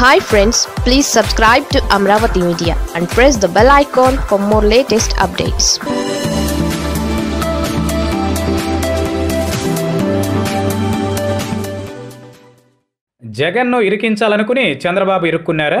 Hi friends please subscribe to Amaravati media and press the bell icon for more latest updates జగన్ను ఇరికించాలనుకుని చంద్రబాబు ఇరుక్కున్నారా?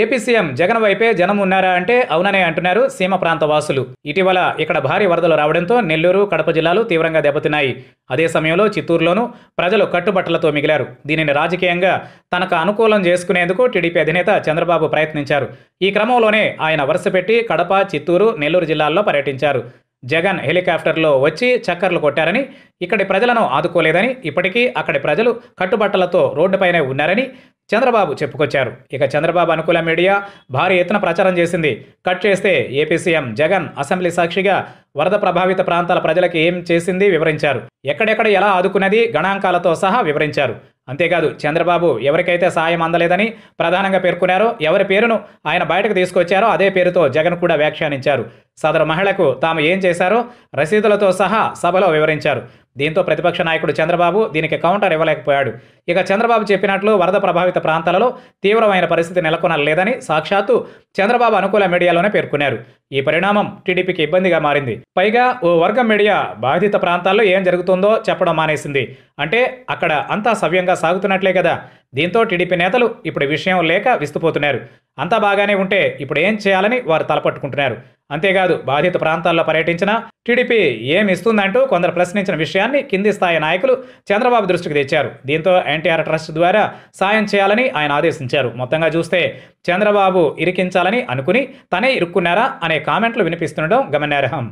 AP CM Jagan వైపే జనం ఉన్నారా అంటే అవుననే అంటున్నారు సీమ ప్రాంత వాసులు. ఇటీవల ఇక్కడ భారీ వరదలు రావడంతో నెల్లూరు కడప జిల్లాలు తీవ్రంగా దెబ్బతిన్నాయి. అదే సమయంలో చిత్తూరులోనూ ప్రజలు కట్టుబట్టలతో మిగిలారు. దీనిని రాజకీయంగా తనకు అనుకూలం చేసుకునేందుకు టీడీపీ అధినేత చంద్రబాబు ప్రయత్నించారు. ఈ క్రమంలోనే ఆయన వరుసపెట్టి కడప చిత్తూరు నెల్లూరు జిల్లాల్లో పర్యటించారు. జగన్ హెలికాప్టర్లో వచ్చి చక్కర్లు కొట్టారని ఇక్కడి ప్రజలను ఆదుకోలేదని ఇప్పటికీ అక్కడి ప్రజలు కట్టుబట్టలతో రోడ్డుపైనే ఉన్నారని చంద్రబాబు చెప్పుకొచ్చారు. ఇక చంద్రబాబు అనుకూల మీడియా భారీ ఎత్తున ప్రచారం చేసింది. కట్ చేస్తే ఏపీ సీఎం జగన్ అసెంబ్లీ సాక్షిగా వరద ప్రభావిత ప్రాంతాల ప్రజలకు ఏం చేసింది వివరించారు. ఎక్కడెక్కడ ఎలా ఆదుకున్నది గణాంకాలతో సహా వివరించారు. అంతేకాదు చంద్రబాబు ఎవరికైతే సాయం అందలేదని ప్రధానంగా పేర్కొన్నారో ఎవరి పేరును ఆయన బయటకు తీసుకొచ్చారో అదే పేరుతో జగన్ కూడా వ్యాఖ్యానించారు. సదరు మహిళకు తాము ఏం చేశారో రసీదులతో సహా సభలో వివరించారు. దీంతో ప్రతిపక్ష నాయకుడు చంద్రబాబు దీనికి కౌంటర్ ఇవ్వలేకపోయాడు. ఇక చంద్రబాబు చెప్పినట్లు వరద ప్రభావిత ప్రాంతాలలో తీవ్రమైన పరిస్థితి నెలకొనలేదని సాక్షాత్తు చంద్రబాబు అనుకూల మీడియాలోనే పేర్కొన్నారు. ఈ పరిణామం టీడీపీకి ఇబ్బందిగా మారింది. పైగా ఓ వర్గం మీడియా బాధిత ప్రాంతాల్లో ఏం జరుగుతుందో చెప్పడం మానేసింది. అంటే అక్కడ అంతా సవ్యంగా సాగుతున్నట్లే కదా. దీంతో టీడీపీ నేతలు ఇప్పుడు విషయం లేక విస్తుపోతున్నారు. అంతా బాగానే ఉంటే ఇప్పుడు ఏం చేయాలని వారు తలపట్టుకుంటున్నారు. అంతేకాదు బాధిత ప్రాంతాల్లో పర్యటించిన టీడీపీ ఏం ఇస్తుందంటూ కొందరు ప్రశ్నించిన విషయాన్ని కింది స్థాయి నాయకులు చంద్రబాబు దృష్టికి తెచ్చారు. దీంతో ఎన్టీఆర్ ట్రస్ట్ ద్వారా సాయం చేయాలని ఆయన ఆదేశించారు. మొత్తంగా చూస్తే చంద్రబాబు ఇరికించాలని అనుకుని తనే ఇరుక్కున్నారా అనే కామెంట్లు వినిపిస్తుండడం గమనార్హం.